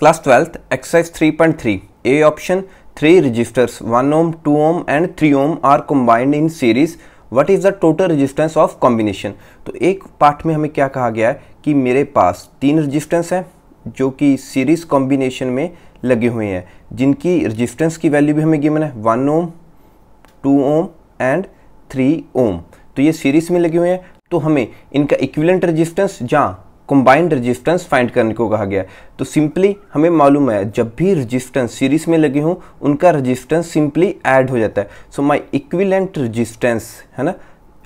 Class 12th, exercise 3.3. A option, 3 resistors 1 ohm, 2 ohm and 3 ohm are combined in series What is the total resistance of combination तो एक part में हमें क्या कहा गया है कि मेरे पास तीन रजिस्टेंस हैं जो कि सीरीज़ कॉम्बिनेशन में लगे हुए हैं। जिनकी रजिस्टेंस की वैल्यू भी हमें गिवन है one ohm two ohm and three ohm तो ये सीरीज़ में लगे हुए हैं। तो हमें इनका इक्विवेलेंट रजिस्टेंस जहाँ कंबाइंड रेजिस्टेंस फाइंड करने को कहा गया। तो सिंपली हमें मालूम है, जब भी रेजिस्टेंस सीरीज़ में लगे हों, उनका रेजिस्टेंस सिंपली ऐड हो जाता है। सो माय इक्विलेंट रेजिस्टेंस है ना?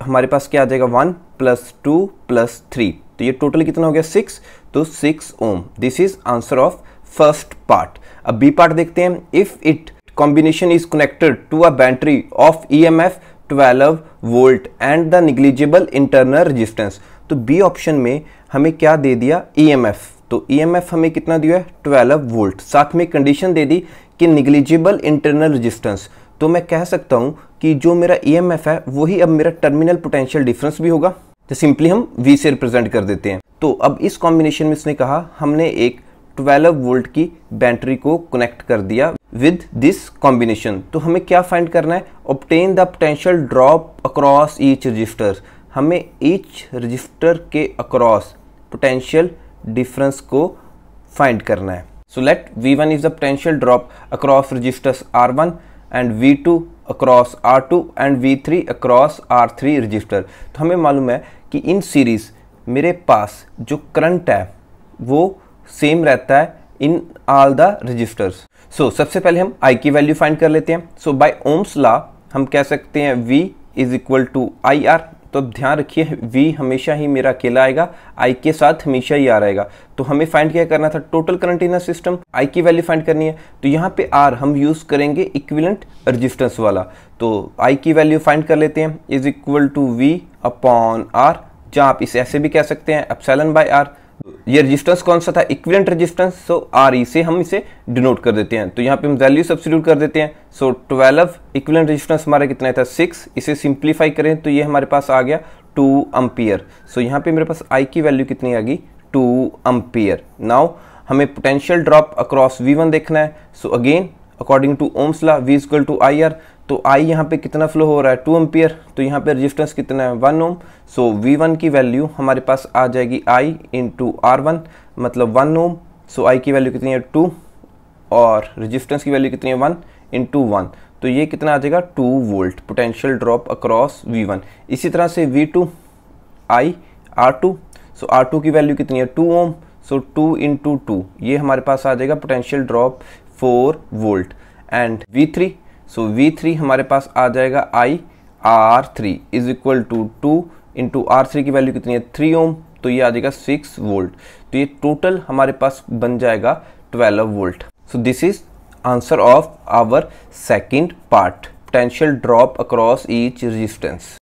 हमारे पास क्या आ जाएगा? One plus two plus three तो ये टोटल कितना हो गया? सिक्स तो six ohm this is answer of first part अब बी पार्ट देखते हैं। If it combination is connected to a battery of E M F 12 volt and the negligible internal resistance तो बी ऑप्शन में हमें क्या दे दिया? ईएमएफ तो ईएमएफ हमें कितना दिया है? 12 वोल्ट साथ में कंडीशन दे दी कि निग्लिजिबल इंटरनल रेजिस्टेंस तो मैं कह सकता हूँ कि जो मेरा ईएमएफ है, वही अब मेरा टर्मिनल पोटेंशियल डिफरेंस भी होगा। तो सिंपली हम वी से रिप्रेजेंट कर देते हैं। तो अब इस कॉम्बिनेशन में इसने कहा, हमने एक 12 वोल्ट की बैटरी को कनेक्ट कर दिया विद दिस कॉम्बिनेशन तो हमें क्या फाइंड करना है? Obtain the potential drop across each resistor हमें ईच रजिस्टर के अक्रॉस पोटेंशियल डिफरेंस को फाइंड करना है। So let V one is the potential drop across resistors R one and V two across R two and V three across R three resistor तो हमें मालूम है कि इन series मेरे पास जो करंट है, वो सेम रहता है in all the resistors so सबसे पहले हम आई की वैल्यू फाइंड कर लेते हैं। सो बाय ओम्स लॉ हम कह सकते हैं V is equal to I R तो अब ध्यान रखिए वी हमेशा ही मेरा अकेला आएगा आई के साथ हमेशा ही आ रहेगा तो हमें फाइंड क्या करना था? Total current in system I की वैल्यू फाइंड करनी है। तो यहाँ पे आर हम यूज़ करेंगे इक्विलेंट रजिस्टेंस वाला। तो आई की वैल्यू फाइंड कर लेते हैं is equal to V upon R जहाँ आप इसे ऐसे भी कह सकते हैं अपसेलन बाय आर ये रेजिस्टेंस कौन सा था? Equivalent resistance so R E से हम इसे डिनोट कर देते हैं। तो यहाँ पे हम वैल्यू सब्सिट्यूट कर देते हैं। सो so, 12 इक्विवेलेंट रेजिस्टेंस हमारा कितना था? सिक्स इसे सिंप्लीफाई करें तो ये हमारे पास आ गया टू अम्पियर सो यहाँ पे मेरे पास आई की वैल्यू कितनी आ गई? टू अम्पियर नाउ हमें potential drop across V one देखना है। So again according to Ohm's law V equal to I R तो आई यहाँ पे कितना फ्लो हो रहा है? टू एम्पियर तो यहाँ पे रजिस्टेंस कितना है? One ohm so V one की वैल्यू हमारे पास आ जाएगी I in two R one मतलब वन ओम सो आई की वैल्यू कितनी है? टू और रजिस्टेंस की वैल्यू कितनी है? वन इन टू वन तो ये कितना आ जाएगा? Two volt potential drop across V one इसी तरह से V two I R two so R two की वैल्यू कितनी है? Two ohm so two in into two ये हमारे पास आ जाएगा potential drop four volt and V three. So V three हमारे पास आ जाएगा I R three is equal to two into R three की वैल्यू कितनी है? थ्री ओम तो ये आ जाएगा सिक्स वोल्ट। तो ये टोटल हमारे पास बन जाएगा twelve volt. So this is answer of our second part potential drop across each resistance